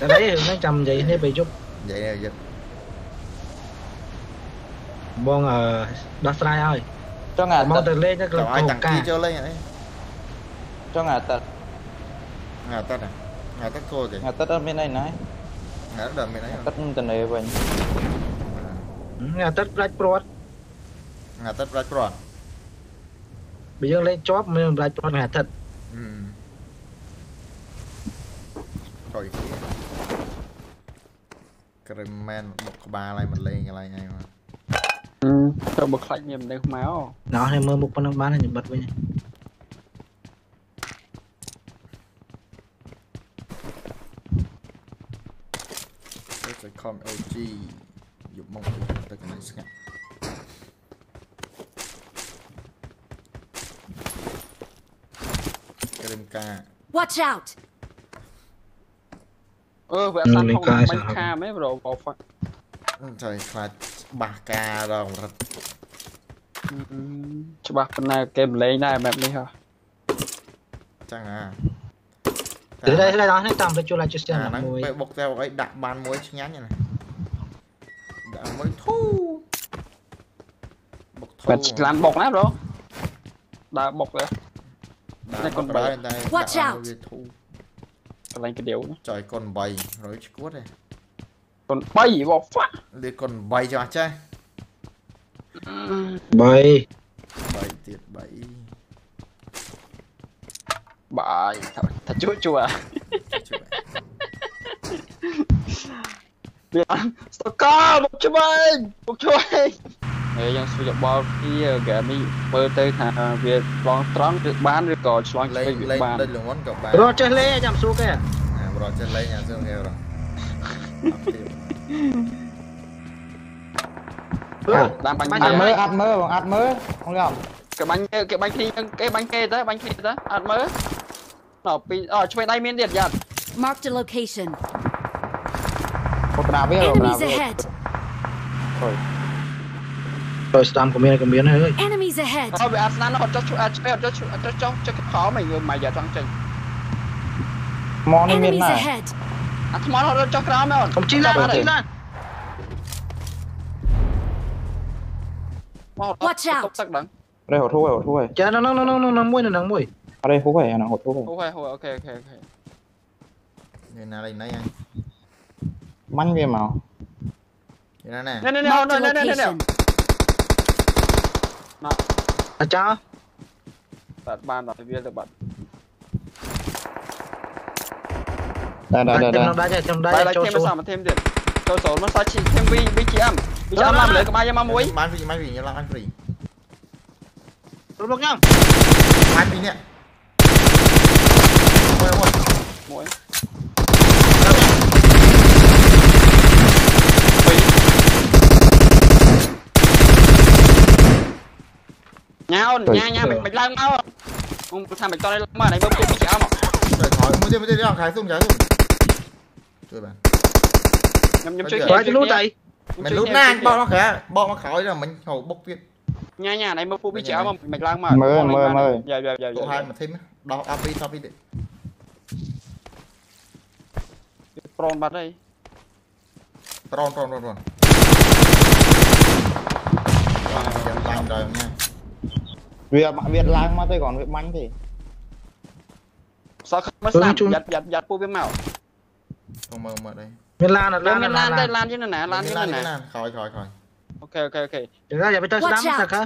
Tao thấy nó trầm vậy thấy bị chút. Vậy nè dịch Bon ở Dark Strike ơi. Cho ngà Bon tật. lên chắc là ai tặng cho lên vậy Cho ngà tật. Ngà tật à? Ngà tật cô gì Ngà tật ở bên này này Ngà tật ở bên này Tật tình này vậy. Ừ, ngà tật Black Prod Ngà tật Black Prod à? Bây giờ lên chóp mình Black Prod ngà tật. ចុយគ្នាក្រឹមមែនបុកក្បាលឲ្យមិនលេងកន្លែងឯងមកទៅបើខ្លាច់មាននៅខ្មៅណោះនេះមើលមុខប៉ុណ្ណឹងបានខ្ញុំបិទវិញទៅខំ OG យកមកទៅកន្លែងស្ងាត់ក្រឹមការ Watch out អឺវាអត់តាមផងមិនខាមែនប្រូបោហ្វាក់ trời khai ba ca rồi rất ច្បាស់ប៉ុណ្ណាគេម្លេងដែរបែបនេះហ៎ chẳng à ទៅđây đây đóនេះតាមទៅជួលអាចស្ទះ à nó មួយ bị bọc theo ấy đặt bàn muối nhánh này này đã mới thu bọc បែ thu បឆ្លានបុកណាប្រូដើរបុកទៅ đã Này còn bọc bảy. đá lên đây Watch đã out. កន្លែងកដៀវចុយកុន3រយឈួតឯងកុន3បងហ្វាក់លេកុន3ចាស់ចាស់3 3ទៀត3បាយថាជួជួជួវាស្តកមកជួយមកជួយ ហើយយើងស្វែងបល់ពីហ្គេមនេះមើលទៅថាវាឆ្លងត្រង់ឬបានឬក៏ឆ្លងឆ្វេង lên វា lên បាន lên lường món cậu bà រត់ចេះលេងចាំសួរគេ à rồi trên lấy nhà dương heo rồi Aktif. តាមបាញ់ បាញ់ អត់មើ មើ ល ល អត់មើលបងអត់មើលបងឡំ គេបាញ់គេគេបាញ់គ្នាគេបាញ់គេទៅបាញ់គ្នាទៅអត់មើលដល់ពីអូឆ្វេងដៃមានទៀតយ៉ាត់ Marked a location. ពុកប្រាវាបងប្រា Enemies វា ahead! ទៅស្ដាំក៏មានក៏មានហើយ Enemies ahead! អូវាអត់ស្នាអត់ចុះអត់ឆ្វេងអត់ចុះអត់ចុះចុះខោមិនយ rồi spam của miếng của miên ơi. Enemies ahead. Thôi bị Arsenal nó còn cho cho cho cho cho cho cái khó mình mà giờ trong trình. Mon miên này. À thằng nó cho cái đó Không chín lan chỉ là. Watch out. Đây hột thu rồi, hột thu rồi. Chà nó nó nó nó nó nó muôi nó đang muôi. Ở đây hú phải à, nó hột thu rồi. Hú phải, ok ok ok. Đây nào đây này anh. Mắn game màu. Đây nè. này nè nè nè nè nè nè. Marked a នេះនេះនេះ location. អាចោ បាត់បានដល់វាទៅបាត់ ដែរដែរដែរ ខ្ញុំដាច់ខ្ញុំដាច់ បាយឡើយ ចូល thêm សួរ sao mà thêmទៀតចូលសូនមកសាច់thêm V VGM VGM មកលើក្បាលយកមកមួយ Bán free bán free nhiều lắm ăn free រត់មកខ្ញុំ Bán free nè Ôi nhau nha nha mình mình lang mau. Không sao mình cho đây mà này bơm cái chảo mà trời thôi mua đi mua đi đi thái xuống trái xuống. Chơi bạn. Nhầm nhầm chơi chơi lút đây. Mình lút na bo nó khẽ bo nó khỏi là mình hầu bốc viên nha nha này bốc phụ bị chéo mà mình lang mà. Mời mời mời giờ giờ giờ dạ hai mà thêm đó ap top đi tròn bắn đây. Tron Tron Tron Tron. Rồi, rồi, វាវាឡើងមកទៅគ្រាន់វាបាញ់ទេ សោះមកស្ដាប់យ៉ាត់យ៉ាត់យ៉ាត់ពុកវាមក Không mơ mơ đây មានឡានអត់ ឡា ឡា ន ន មានឡានទេ ឡាន ឡានយើងនៅណាឡានយើងនៅណា Khỏi khỏi khỏi អូខេអូខេអូខេ ចាំយ៉ាទៅទៅស្ដាំតាកា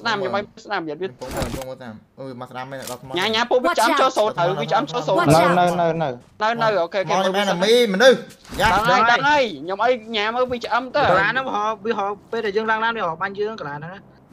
ស្នាមខ្ញុំឲ្យស្នាមទៀតវា Cũng mơ cũng mơ tam Ừ mà sao mấy lại đọc ញ៉ាញ៉ាពុកវាចាំចូលសូនទៅវាចាំចូលសូន Watch នៅ out នៅនៅនៅ នៅនៅអូខេអូខេ Mơ មើល mẹ វា là mi mình đi ដល់ Dạ ហើយដល់ហើយខ្ញុំអីញ៉ាមើលវាចាំទៅ កលានហ្នឹងហោវាហោពេលដែលយើងឡើងឡានវាហោបាញ់យើងកលានហ្នឹង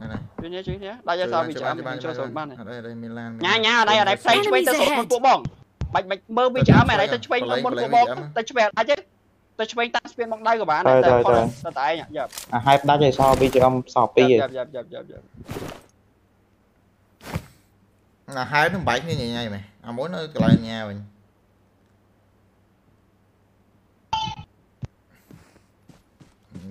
ជួយនេះដល់យកសាក់វាចាំចូលសូនបាន Ở đây ở đây mình làm ញ៉ាញ៉ាអត់អីផ្សេងឆ្វេងទៅសូនមុនពួកបងបាច់បាច់មើលវាចាំអីទៅឆ្វេងមុនពួកបងទៅឆ្វេងអាចទេទៅឆ្វេងតាមស្ពានមកដៅក៏បាន trời, តែ trời, ផុត trời. ទៅតែឯងយ៉ាប់ à hai đá chơi so bị cho ông sọ pi យ៉ា rồi ប់យ៉ាប់យ៉ាប់យ៉ាប់យ៉ាប់អាហែនឹងបែកគ្នាញ៉ៃញ៉ៃមែនអាមួយនៅកន្លែងញ៉ាវិញ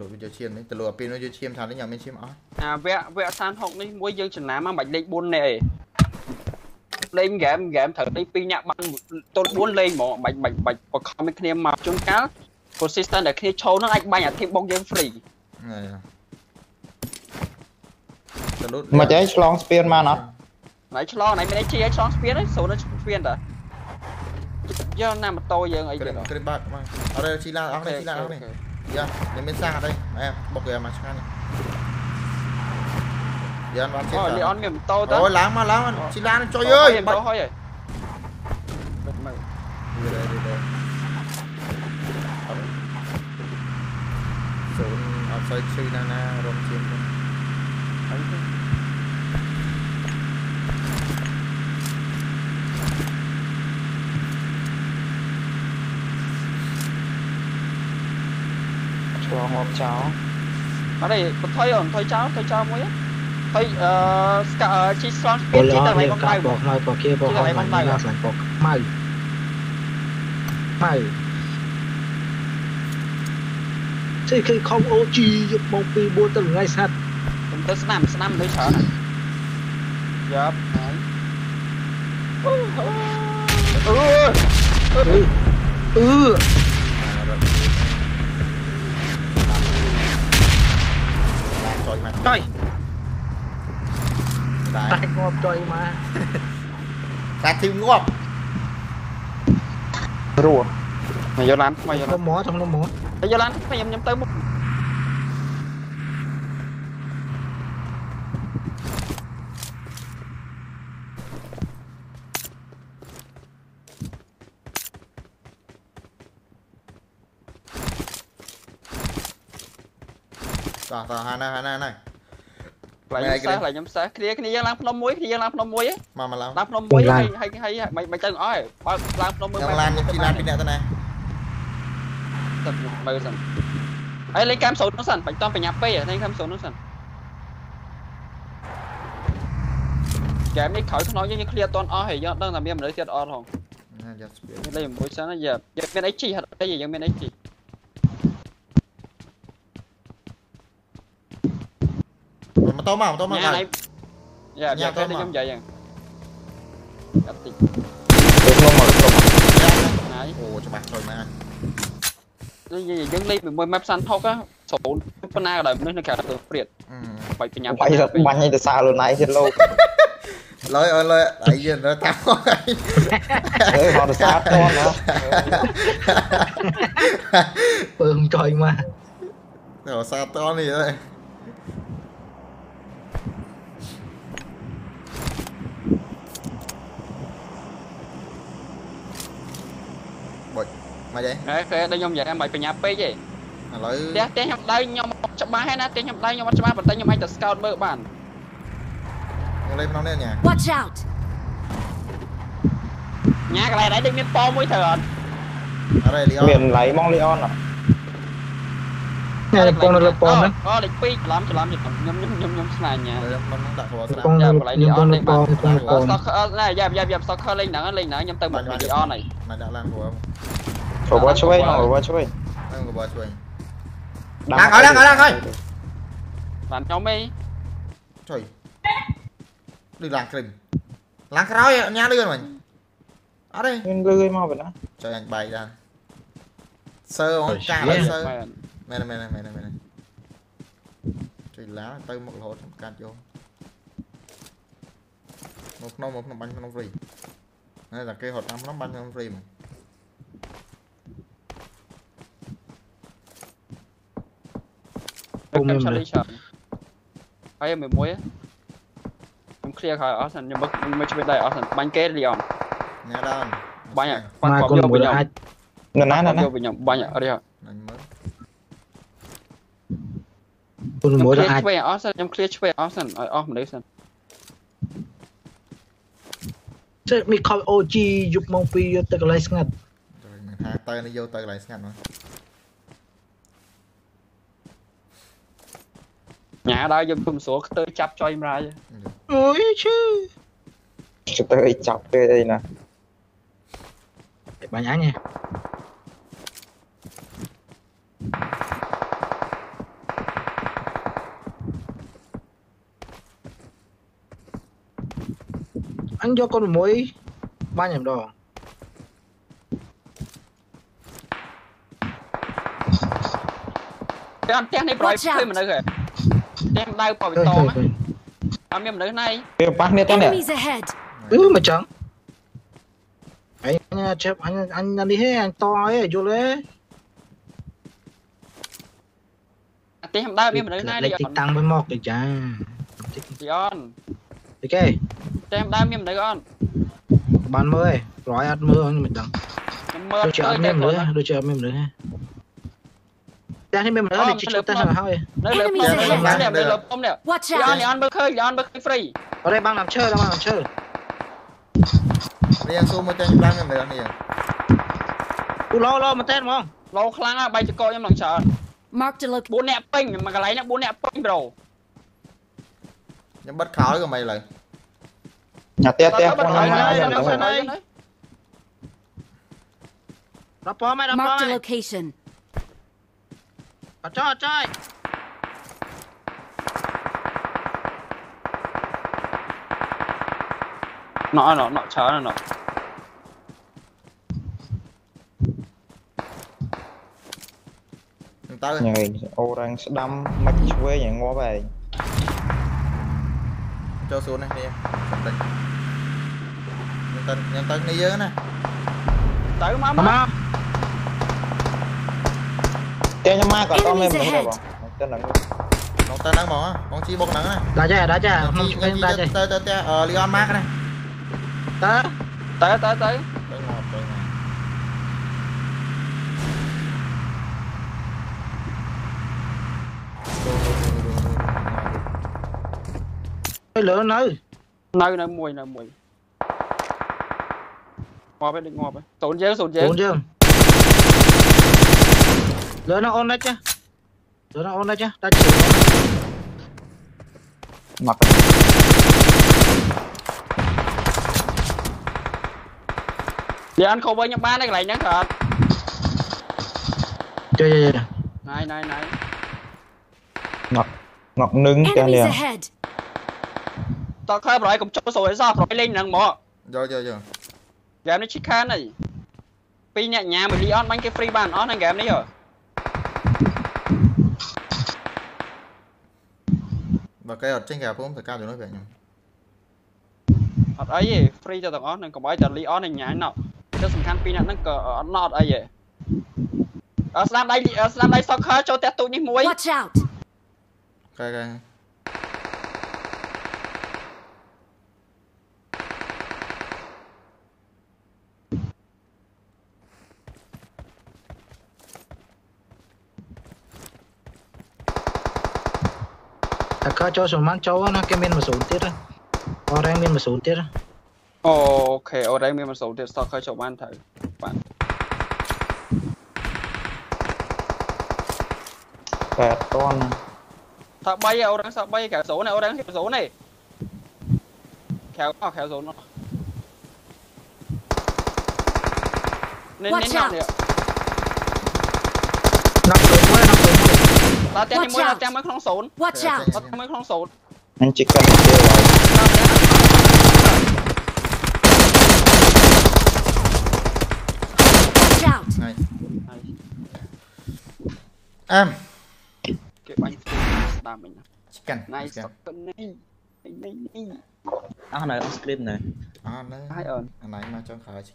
លោកវាយកឈាមនេះទៅលោកអាពេលនោះយកឈាមថានេះញ៉ាំមានឈាមអស់អាវគ្គវគ្គ36នេះមួយយើងចំណាំមកបាច់លេខ4នេះឯងលេងហ្គេមហ្គេមត្រូវទី2ញាក់បានទល់4លេងហ្មងបាច់បាច់បាច់បខំឲ្យគ្នាមកជួនកាល consistent ដែលគ្នាឈោនឹងអាចបាញ់អាធីបបុកយើង free ហ្នឹងទៅលូត mà cháy long spear mà nó ណៃឆ្លងណៃមានអីជាឆ្លងស្ពានហ្នឹងសូនស្ពានតាយកណាម៉ូតូយើងអីគ្រីទៀតមគ្រីមបាត់មកអត់ទេជីឡានអស់នេះជីឡានអស់នេះ giờ đến bên xa đây. Em bọc kìa mà xa này giờ anh bắn chết rồi nghiệm to tới rồi láng mà láng anh ờ. chỉ láng cho ơi bắt ờ, thôi vậy? Đi đây đi đây. Xuống ở side chư na na rồng chiếm anh ម៉ូ បា តូ ច់ ហើយមើល វាដែរវាដែរសូនអត់សូវឈឺណាស់ណារំជាង ហើយទៅ cho một cháu អត់ទេបន្ថយអូនថយចោលថយចោលមួយថយអឺស្កាជីឆ្លងស្ពា អូ នជី ឡ ទៅ ង ហើយ នេះ មក កា ដៅ របោកហើយបោកគេបោកហើយមិនណាស្លាញ់បោកម៉ៅម៉ៅចេះគេខំអូជីយកមកពី4ទៅថ្ងៃស្ហាត់ ខ្ញុំទៅស្ដាំស្ដាំទៅច្រើនយ៉ាប់ហើយអូអូ អឺអឺ យមកចុយតែតែងាប់ចុយមកតែធីមងាប់ rùa មកយកឡានមកយកខ្ញុំឡានមកខ្ញុំមកទៅយកឡានខ្ញុំខ្ញុំទៅមុខ តោះតោះហាណាហាណាណាខ្លាញ់ខ្ញុំសេះខ្លាញ់ខ្ញុំសេះគ្នាគ្នាយើងឡើងភ្នំមួយគ្នាយើងឡើងភ្នំមួយមកមកឡើងឡើងភ្នំមួយហើយហើយហើយមិនមិនទៅអស់បើឡើងភ្នំមួយខ្ញុំឡានខ្ញុំជីឡានពីអ្នកទៅណាទៅមើលសិនហើយលេងកាមសូននោះសិនបាច់តបញ្ញាពេកលេងកាមសូននោះសិនហ្គេមនេះក្រោយខ្នងយើងយើងឃ្លៀតអត់តន់អស់ហើយយើងអត់ដឹងថាមានមនុស្សទៀតអត់ហងណាយកស្ពីលេងមួយសិនយ៉ាយើងមានអីជីហត់អីយើងមានអីជី ម៉ូតូមកម៉ូតូមកឡើយយ៉ាយ៉ាគេខ្ញុំនិយាយហ្នឹងកាត់តិចទៅក្នុងមកទៅហើយអូច្បាស់ចូលមកនេះយើងលេខ11 map សាន់ថុកសូនប៉ុណ្ណាក៏ដោយមនុស្សនៅក្រៅទៅព្រាតបាយបញ្ញាបាយបាញ់ឲ្យទៅសារលោកណៃទៀតលោកឡើយអើឡើយអីយើងតាមអើហត់សាតតណាពើមចុយមកអើសាតតនេះហើយ មកទេ ហេគេដល់ខ្ញុំនិយាយបាច់បញ្ញាពេកទេ ឥឡូវ ផ្ទះផ្ទះខ្ញុំដៅខ្ញុំច្បាស់ហើយណាផ្ទះខ្ញុំដៅខ្ញុំអត់ច្បាស់ប៉ុន្តែខ្ញុំអាចទៅ scout មើលបាន យើងលេងក្នុងនេះញ៉ា Watch out! ញ៉ាកន្លែងណាដូចមានប៉មួយត្រូវអត់ អរេលីអ miền lấy mong leon à នេះពងនៅលើពងហ្នឹង អូលេខ2ច្រឡំច្រឡំខ្ញុំខ្ញុំខ្ញុំខ្ញុំស្នាញញ៉ា ខ្ញុំមិនដាក់ព្រោះស្រាប់ ពង យ៉ា នៅ កន្លែង ខ្ញុំ នេះអ ពង ត់ នៅ លេខ ព បាន ងពងនៅពង សកណាយ៉ាយ៉ាយ៉ាសកលេខហ្នឹងលេខហ្នឹងខ្ញុំទៅមកលីអនហើយ មកដាក់ឡានព្រោះ ở watch away, ở watch away. Đang ở watch away. Đang ở, đang ở, đang ở. Bạn nhóm đi. Trời. Đi làng kìm. Làng cái nha lươn mình. Ở đây. lên lươn mau vậy đó. Trời anh bay ra. Sơ ông Càng lấy sơ. Mẹ này, mẹ này, mẹ này, mẹ này. Trời lá tới một lỗ trong can vô. Một nông một nông bắn nông free. Đây là cái hột nóng bắn nông free mà. គេហត់តាមក្នុងបាញ់ក្នុងហ្វ្រីមកខ្ញុំឆាលីឆាហើយមួយមួយខ្ញុំ clear ហើយអស់សិនខ្ញុំមើលមើលជួយដែរអស់សិនបាញ់គេលីអនញ៉ាដល់បាញ់មកគាត់គុណយកមួយវិញខ្ញុំអាច nè nè nè យកវិញខ្ញុំបាញ់អរិយអញមើលគុណខ្ញុំមួយ clear អាចឆ្វេងអស់សិនខ្ញុំ clear ឆ្វេងអស់សិនឲ្យអស់មនុស្សសិនចេះមានខំអូជីយកមកពីយកទៅកន្លែងស្ងាត់ចូលមិនថាទៅនេះយកទៅកន្លែងស្ងាត់មក ដល់យើងគុំស្រួលខ្ទើចាប់ចុយម្រាយ អូយឈឺ ទៅអីចាប់ទៅអីណា បាញ់អញហ៎អញយកកូនមួយបាញ់តែម្ដង តែអត់ផ្ទះនេះប្រយ Watch out. ឃើញមនុស្សហ៎ ផ្ទះដៅប៉វិ ឃើញ ត ឃើញ ង ឃើញ អត់មានមនុស្សណៃ វាប៉ះគ្នាទៅនេះ Enemies ahead! អឺមកចឹងអញអញចាប់អញអញនេះហេអញតឲ្យយល់ទេ ផ្ទះដៅមានមនុស្សណៃ លេ លី ខ អ ទី ន តាំងវិញមកទៅចា លីអន ទីគេ ផ្ទះដៅមានមនុស្សអត់ បានមើលឯងប្រយអត់មើលអញមិនដឹង ខ្ញុំមើល ដូចជាអត់មានមនុស្សដូចជាអត់មានមនុស្សហ៎ តែនេះមានមនុស្សនេះជិះទៅទៅហើយ នៅលើ Enemies ផ្ទះ ahead. នេះនៅលើពុំនេះ Watch លីអន out! លីអនមើលឃើញលីអនមើលឃើញ free អត់ទេបាំងតាមឈើតាមតាមឈើ រៀងសួរមកចាញ់ខ្លាំងមែននេះ គូឡោឡោមែនតើហ្មង ឡូខ្លាំងហើយបែកចកខ្ញុំឡើងច្រើន Marked a location. 4នាក់ពេញមួយកន្លែងហ្នឹង4នាក់ពេញប្រូ ខ្ញុំបិទខោក៏មិនឡើយ ញ៉ាតែតែ បា ប៉ុ ត់ ណ្ ហើយ ណា ហើយ យ៉ាង ដល់ ទៅ ហើយ រាប់ប៉មែនរាប់ប៉ Marked a location. ở chơi ở chơi nó nó nó chớ là nó tới rồi ô đang đâm mắc quê nhà ngó về. Cho xuống này đi tình nhân tình nhân tình đi dưới nè. Tới má má. Chơi à, cho à. mắt có to mềm mình đâu Tên nắng. Nó tên nắng bỏ, con chi bốc nắng. Đá chơi, đá chơi, không chi đá chơi. Tới tới tới ờ, Leon Mark này. Tới. Tới tới tới. Tới. Cái lửa nơi. Nơi nơi mùi nơi mùi. Ngọt ấy, định ngọt ấy. Tốn dễ, tốn dễ. Tốn dễ. Rồi nó on đấy chứ. Rồi nó on đấy chứ. Ta chịu. Mặc. Đi anh không bơi nhập ba đấy lại nhắn thật. Chơi chơi chơi. Này này này. Ngọc Ngọc nứng cho nè. Tao khai rồi cũng cho rồi sao rồi lên nằng mỏ. Rồi rồi rồi. Game này chích khan này. Pi nhẹ nhà mà Leon bánh cái free ban on anh game này rồi. បើគេអត់ចេញក្រៅភូមិទៅកាប់ជំនួយប្រាក់ខ្ញុំអត់អីទេ free ទៅទាំងអស់នឹងកុំឲ្យតែ Leon នឹងញ៉ាញណោះគឺសំខាន់ពីរអ្នកហ្នឹងក៏អត់ណោះអត់អីទេអស្នាមដៃស្នាមដៃ soccer ចូលតែទូកនេះមួយ Watch out កែកែ À, Thaka cho số mang cháu nó cái mình mà số tiết á. Ở đây mình mà số tiết á. Ok, ở đây mình mà số tiết sao khai cho man thử. Bạn. Kẹt con. Thà bay ở đang sao bay kẹo số này, ở đang số này. Kẹo nó kẹo số nó. Nên nên nhau nè. Knock เราเตะให้มือเราเตะมือของศูนย์ Watch out. เราเตะมือของศูนย์ dạ, dạ, dạ. anh chỉ cần kêu là Watch out. Này. Em. Cái bánh đam mình chỉ cần này sọc tân này. Này này. À này on này. À này ai ơn anh này mà cho khỏi chỉ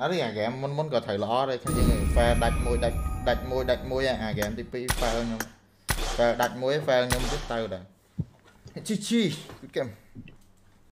អរិយអាហ្គេមមុនមុនក៏ត្រូវល្អដែរខ្ញុំនិយាយ fail ដាច់មួយដាច់ដាច់មួយដាច់មួយអាហ្គេមទី2 fail ខ្ញុំ fail ដាច់មួយ fail ខ្ញុំទៀតទៅដែរជីជីហ្គេម